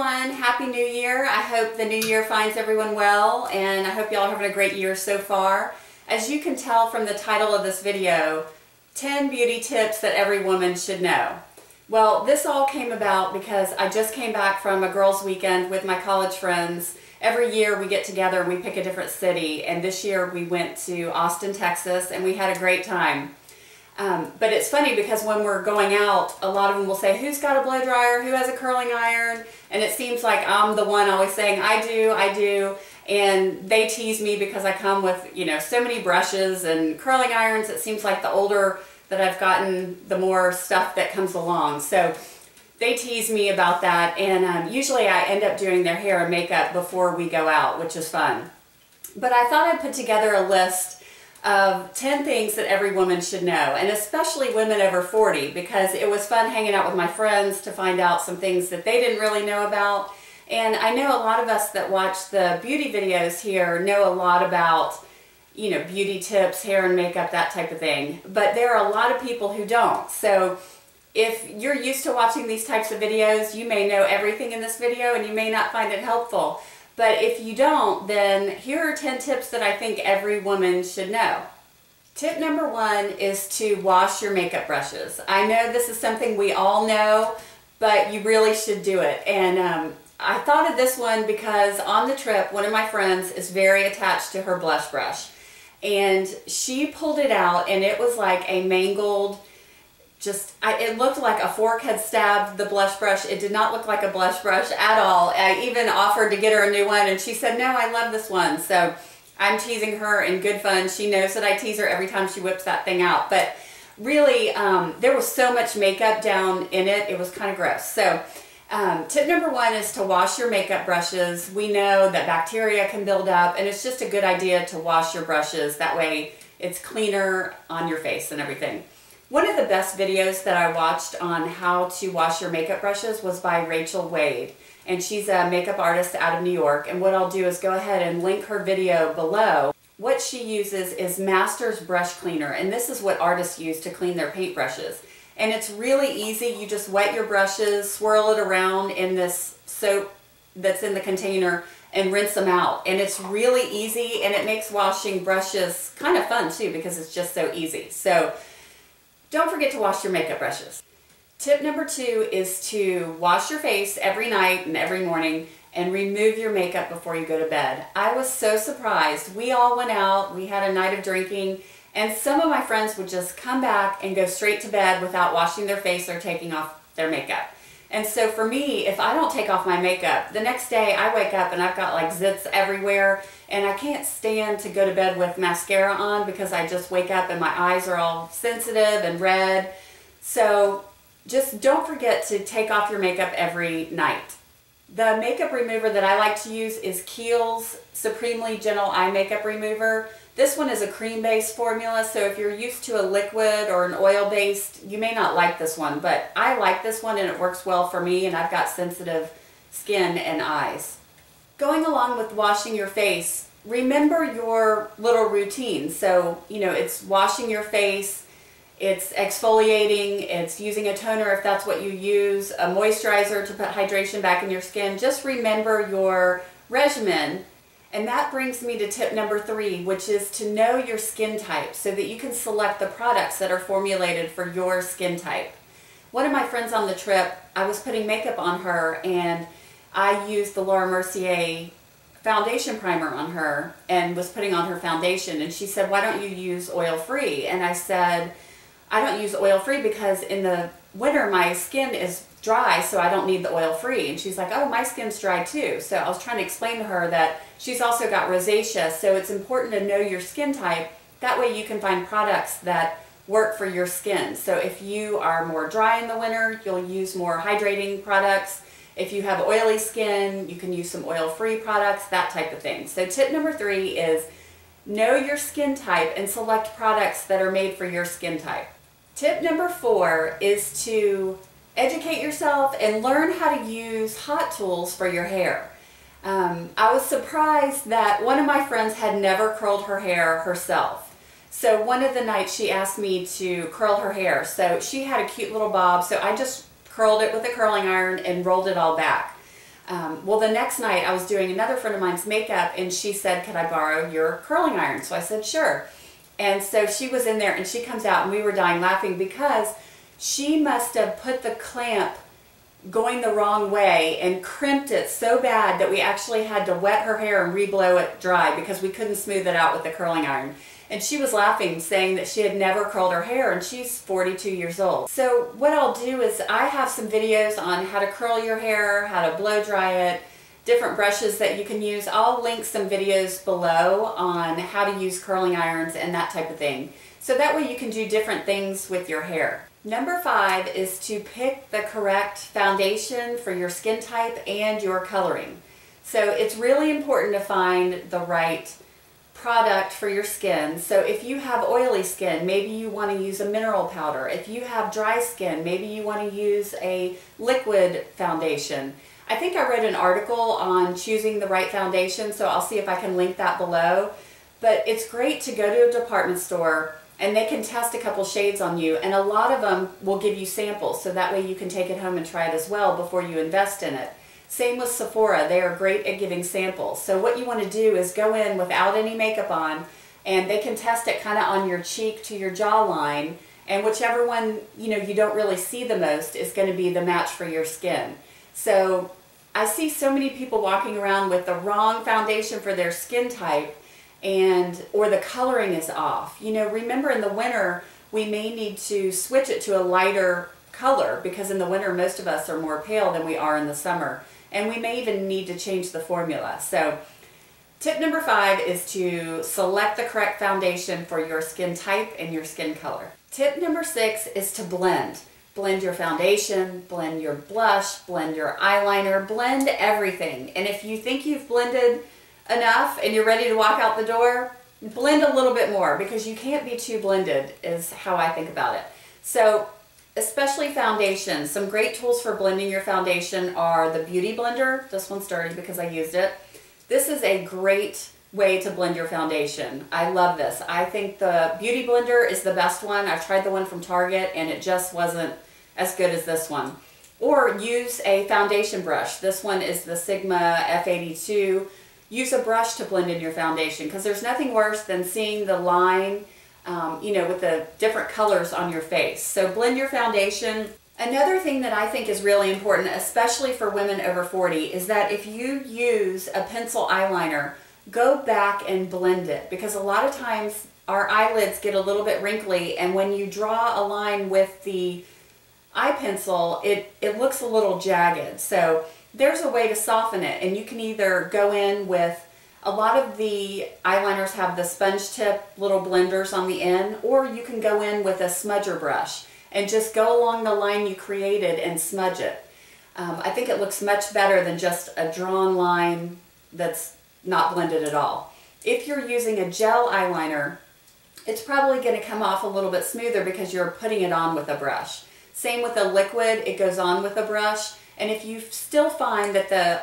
everyone. Happy New Year. I hope the new year finds everyone well and I hope y'all are having a great year so far. As you can tell from the title of this video, 10 beauty tips that every woman should know. Well, this all came about because I just came back from a girls' weekend with my college friends. Every year we get together and we pick a different city and this year we went to Austin, Texas and we had a great time. Um, but it's funny because when we're going out, a lot of them will say, who's got a blow dryer? Who has a curling iron? And it seems like I'm the one always saying, I do, I do. And they tease me because I come with, you know, so many brushes and curling irons. It seems like the older that I've gotten, the more stuff that comes along. So they tease me about that. And um, usually I end up doing their hair and makeup before we go out, which is fun. But I thought I'd put together a list of 10 things that every woman should know, and especially women over 40, because it was fun hanging out with my friends to find out some things that they didn't really know about. And I know a lot of us that watch the beauty videos here know a lot about, you know, beauty tips, hair and makeup, that type of thing. But there are a lot of people who don't. So if you're used to watching these types of videos, you may know everything in this video and you may not find it helpful. But if you don't, then here are 10 tips that I think every woman should know. Tip number one is to wash your makeup brushes. I know this is something we all know, but you really should do it. And um, I thought of this one because on the trip, one of my friends is very attached to her blush brush. And she pulled it out and it was like a mangled, just, I, it looked like a fork had stabbed the blush brush. It did not look like a blush brush at all. I even offered to get her a new one and she said, no, I love this one. So I'm teasing her in good fun. She knows that I tease her every time she whips that thing out. But really, um, there was so much makeup down in it. It was kind of gross. So um, tip number one is to wash your makeup brushes. We know that bacteria can build up and it's just a good idea to wash your brushes. That way it's cleaner on your face and everything. One of the best videos that I watched on how to wash your makeup brushes was by Raychel Wade. And she's a makeup artist out of New York. And what I'll do is go ahead and link her video below. What she uses is Masters Brush Cleaner. And this is what artists use to clean their paintbrushes. And it's really easy. You just wet your brushes, swirl it around in this soap that's in the container and rinse them out. And it's really easy and it makes washing brushes kind of fun too because it's just so easy. So don't forget to wash your makeup brushes. Tip number two is to wash your face every night and every morning and remove your makeup before you go to bed. I was so surprised. We all went out, we had a night of drinking, and some of my friends would just come back and go straight to bed without washing their face or taking off their makeup. And so for me, if I don't take off my makeup, the next day I wake up and I've got like zits everywhere and I can't stand to go to bed with mascara on because I just wake up and my eyes are all sensitive and red. So just don't forget to take off your makeup every night. The makeup remover that I like to use is Kiehl's Supremely Gentle Eye Makeup Remover. This one is a cream-based formula, so if you're used to a liquid or an oil-based, you may not like this one, but I like this one and it works well for me and I've got sensitive skin and eyes. Going along with washing your face, remember your little routine. So, you know, it's washing your face, it's exfoliating, it's using a toner if that's what you use, a moisturizer to put hydration back in your skin. Just remember your regimen. And that brings me to tip number three, which is to know your skin type so that you can select the products that are formulated for your skin type. One of my friends on the trip, I was putting makeup on her and I used the Laura Mercier foundation primer on her and was putting on her foundation and she said, why don't you use oil-free? And I said, I don't use oil-free because in the winter my skin is dry so I don't need the oil-free. And she's like, oh, my skin's dry too. So I was trying to explain to her that she's also got rosacea so it's important to know your skin type. That way you can find products that work for your skin. So if you are more dry in the winter, you'll use more hydrating products if you have oily skin, you can use some oil-free products, that type of thing. So tip number three is know your skin type and select products that are made for your skin type. Tip number four is to educate yourself and learn how to use hot tools for your hair. Um, I was surprised that one of my friends had never curled her hair herself. So one of the nights she asked me to curl her hair. So she had a cute little bob. So I just curled it with a curling iron and rolled it all back. Um, well, the next night I was doing another friend of mine's makeup and she said, Could I borrow your curling iron? So I said, Sure. And so she was in there and she comes out and we were dying laughing because she must have put the clamp going the wrong way and crimped it so bad that we actually had to wet her hair and re-blow it dry because we couldn't smooth it out with the curling iron. And she was laughing, saying that she had never curled her hair and she's 42 years old. So what I'll do is I have some videos on how to curl your hair, how to blow dry it, different brushes that you can use. I'll link some videos below on how to use curling irons and that type of thing. So that way you can do different things with your hair. Number five is to pick the correct foundation for your skin type and your coloring. So it's really important to find the right product for your skin. So if you have oily skin, maybe you want to use a mineral powder. If you have dry skin, maybe you want to use a liquid foundation. I think I read an article on choosing the right foundation, so I'll see if I can link that below. But it's great to go to a department store and they can test a couple shades on you and a lot of them will give you samples so that way you can take it home and try it as well before you invest in it. Same with Sephora, they are great at giving samples. So what you want to do is go in without any makeup on and they can test it kind of on your cheek to your jawline and whichever one you know you don't really see the most is going to be the match for your skin. So I see so many people walking around with the wrong foundation for their skin type and or the coloring is off. You know, remember in the winter we may need to switch it to a lighter color because in the winter most of us are more pale than we are in the summer. And we may even need to change the formula. So tip number five is to select the correct foundation for your skin type and your skin color. Tip number six is to blend. Blend your foundation, blend your blush, blend your eyeliner, blend everything. And if you think you've blended enough and you're ready to walk out the door, blend a little bit more because you can't be too blended is how I think about it. So especially foundation, some great tools for blending your foundation are the Beauty Blender. This one's dirty because I used it. This is a great way to blend your foundation. I love this. I think the Beauty Blender is the best one. I've tried the one from Target and it just wasn't as good as this one. Or use a foundation brush. This one is the Sigma F82 use a brush to blend in your foundation because there's nothing worse than seeing the line, um, you know, with the different colors on your face. So blend your foundation. Another thing that I think is really important, especially for women over 40, is that if you use a pencil eyeliner, go back and blend it because a lot of times our eyelids get a little bit wrinkly and when you draw a line with the eye pencil, it, it looks a little jagged. So there's a way to soften it and you can either go in with a lot of the eyeliners have the sponge tip little blenders on the end or you can go in with a smudger brush and just go along the line you created and smudge it. Um, I think it looks much better than just a drawn line that's not blended at all. If you're using a gel eyeliner, it's probably going to come off a little bit smoother because you're putting it on with a brush. Same with a liquid, it goes on with a brush. And if you still find that the,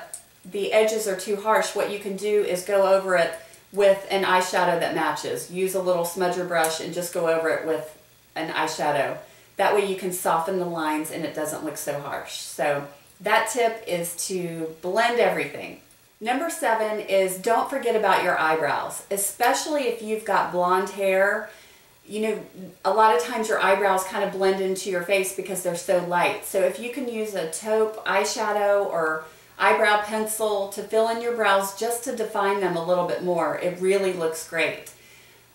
the edges are too harsh, what you can do is go over it with an eyeshadow that matches. Use a little smudger brush and just go over it with an eyeshadow. That way you can soften the lines and it doesn't look so harsh. So that tip is to blend everything. Number seven is don't forget about your eyebrows, especially if you've got blonde hair you know, a lot of times your eyebrows kind of blend into your face because they're so light. So if you can use a taupe eyeshadow or eyebrow pencil to fill in your brows just to define them a little bit more, it really looks great.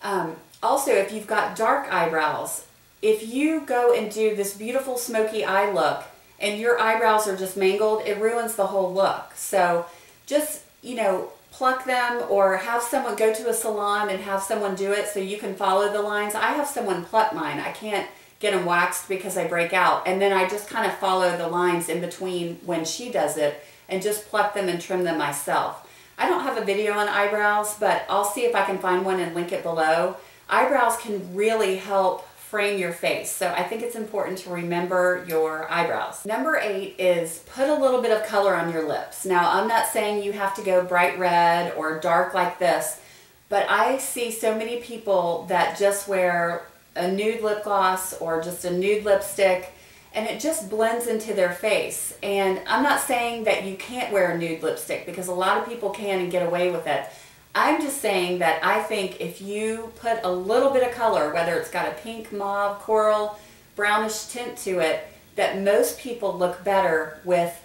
Um, also, if you've got dark eyebrows, if you go and do this beautiful smoky eye look and your eyebrows are just mangled, it ruins the whole look. So just, you know, pluck them or have someone go to a salon and have someone do it so you can follow the lines. I have someone pluck mine. I can't get them waxed because I break out. And then I just kind of follow the lines in between when she does it and just pluck them and trim them myself. I don't have a video on eyebrows, but I'll see if I can find one and link it below. Eyebrows can really help frame your face. So I think it's important to remember your eyebrows. Number eight is put a little bit of color on your lips. Now I'm not saying you have to go bright red or dark like this, but I see so many people that just wear a nude lip gloss or just a nude lipstick and it just blends into their face. And I'm not saying that you can't wear a nude lipstick because a lot of people can and get away with it. I'm just saying that I think if you put a little bit of color, whether it's got a pink, mauve, coral, brownish tint to it, that most people look better with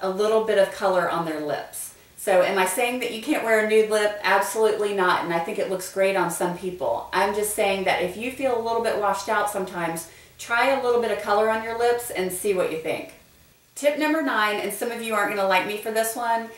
a little bit of color on their lips. So am I saying that you can't wear a nude lip? Absolutely not. And I think it looks great on some people. I'm just saying that if you feel a little bit washed out sometimes, try a little bit of color on your lips and see what you think. Tip number nine, and some of you aren't gonna like me for this one,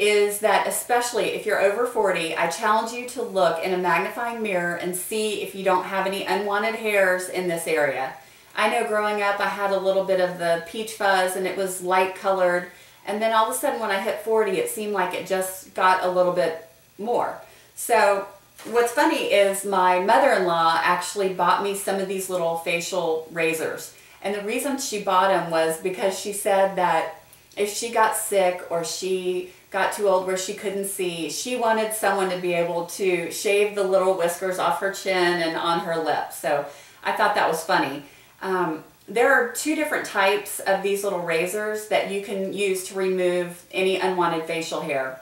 is that especially if you're over 40, I challenge you to look in a magnifying mirror and see if you don't have any unwanted hairs in this area. I know growing up I had a little bit of the peach fuzz and it was light colored and then all of a sudden when I hit 40 it seemed like it just got a little bit more. So what's funny is my mother-in-law actually bought me some of these little facial razors and the reason she bought them was because she said that if she got sick or she got too old where she couldn't see, she wanted someone to be able to shave the little whiskers off her chin and on her lips. So I thought that was funny. Um, there are two different types of these little razors that you can use to remove any unwanted facial hair.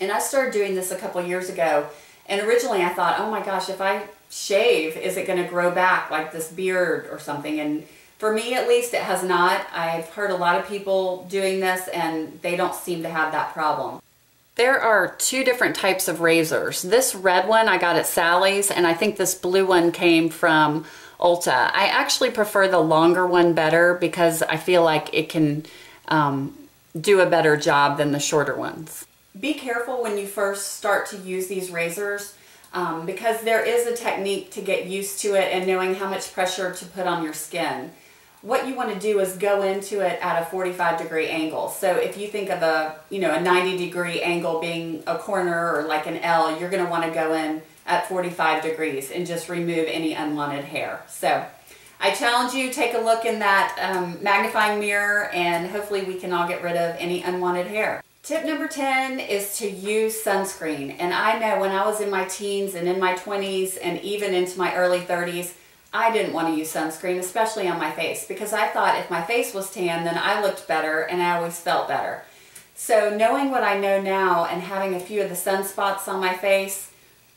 And I started doing this a couple years ago. And originally I thought, oh my gosh, if I shave, is it going to grow back like this beard or something? And for me at least, it has not. I've heard a lot of people doing this and they don't seem to have that problem. There are two different types of razors. This red one I got at Sally's and I think this blue one came from Ulta. I actually prefer the longer one better because I feel like it can um, do a better job than the shorter ones. Be careful when you first start to use these razors um, because there is a technique to get used to it and knowing how much pressure to put on your skin. What you want to do is go into it at a 45 degree angle. So if you think of a, you know, a 90 degree angle being a corner or like an L, you're going to want to go in at 45 degrees and just remove any unwanted hair. So I challenge you, take a look in that um, magnifying mirror and hopefully we can all get rid of any unwanted hair. Tip number 10 is to use sunscreen. And I know when I was in my teens and in my 20s and even into my early 30s, I didn't want to use sunscreen, especially on my face, because I thought if my face was tan, then I looked better and I always felt better. So knowing what I know now and having a few of the sunspots on my face,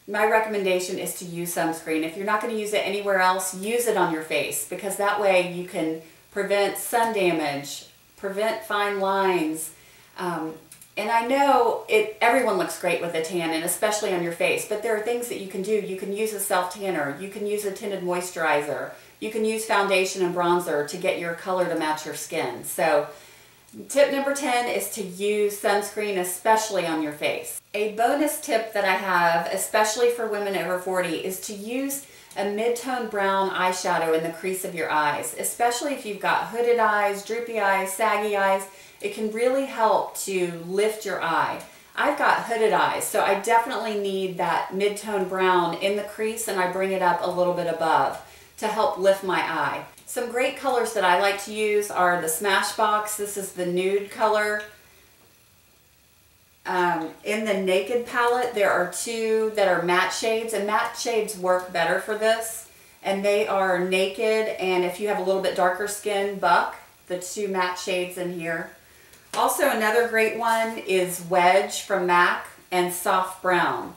my recommendation is to use sunscreen. If you're not going to use it anywhere else, use it on your face because that way you can prevent sun damage, prevent fine lines. Um, and I know it. everyone looks great with a tan and especially on your face, but there are things that you can do. You can use a self-tanner, you can use a tinted moisturizer, you can use foundation and bronzer to get your color to match your skin. So Tip number 10 is to use sunscreen, especially on your face. A bonus tip that I have, especially for women over 40, is to use a mid-tone brown eyeshadow in the crease of your eyes, especially if you've got hooded eyes, droopy eyes, saggy eyes. It can really help to lift your eye. I've got hooded eyes, so I definitely need that mid-tone brown in the crease and I bring it up a little bit above to help lift my eye. Some great colors that I like to use are the Smashbox. This is the nude color. Um, in the Naked palette, there are two that are matte shades, and matte shades work better for this. And they are Naked, and if you have a little bit darker skin, Buck, the two matte shades in here. Also, another great one is Wedge from MAC and Soft Brown.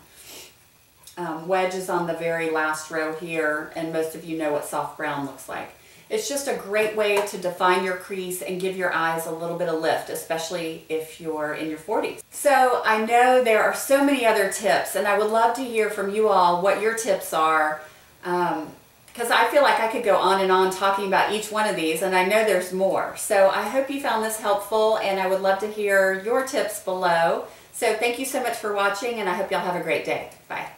Um, Wedge is on the very last row here, and most of you know what soft brown looks like. It's just a great way to define your crease and give your eyes a little bit of lift, especially if you're in your 40s. So I know there are so many other tips and I would love to hear from you all what your tips are because um, I feel like I could go on and on talking about each one of these and I know there's more. So I hope you found this helpful and I would love to hear your tips below. So thank you so much for watching and I hope y'all have a great day. Bye.